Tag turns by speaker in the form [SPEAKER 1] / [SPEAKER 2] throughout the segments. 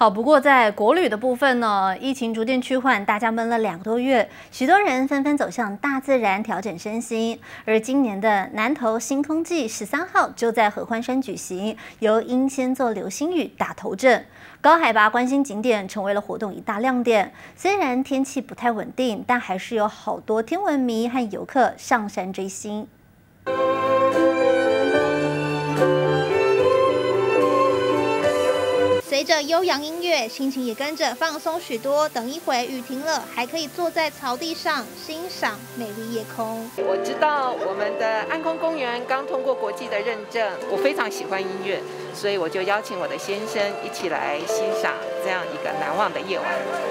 [SPEAKER 1] 好，不过在国旅的部分呢，疫情逐渐趋缓，大家闷了两个多月，许多人纷纷走向大自然调整身心。而今年的南投星空季十三号就在合欢山举行，由英仙座流星雨打头阵，高海拔观星景点成为了活动一大亮点。虽然天气不太稳定，但还是有好多天文迷和游客上山追星。
[SPEAKER 2] 随着悠扬音乐，心情也跟着放松许多。等一会雨停了，还可以坐在草地上欣赏美丽夜空。
[SPEAKER 3] 我知道我们的暗空公园刚通过国际的认证，我非常喜欢音乐，所以我就邀请我的先生一起来欣赏这样一个难忘的夜晚。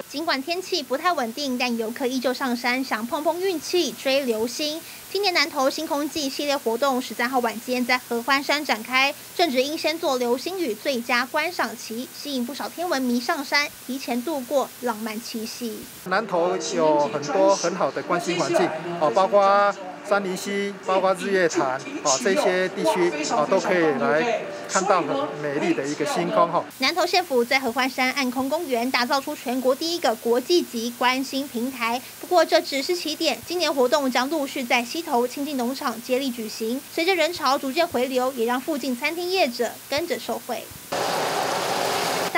[SPEAKER 2] 尽管天气不太稳定，但游客依旧上山想碰碰运气追流星。今年南投星空季系列活动十三号晚间在合欢山展开，正值英仙座流星雨最佳观赏期，吸引不少天文迷上山，提前度过浪漫七夕。
[SPEAKER 4] 南投有很多很好的观星环境，哦，包括。三林溪，包括日月潭，啊，这些地区啊，都可以来看到很美丽的一个星空哈。
[SPEAKER 2] 南投县府在合欢山暗空公园打造出全国第一个国际级观星平台，不过这只是起点，今年活动将陆续在溪头亲近农场接力举行。随着人潮逐渐回流，也让附近餐厅业者跟着受惠。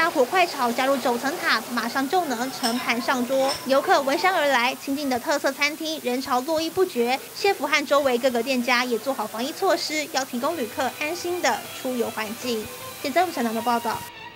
[SPEAKER 2] 火快炒，加入九层塔，马上就能盛盘上桌。游客闻香而来，亲近的特色餐厅人潮络绎不绝。谢福汉周围各个店家也做好防疫措施，要提供旅客安心的出游环境。点赞不成堂的报道。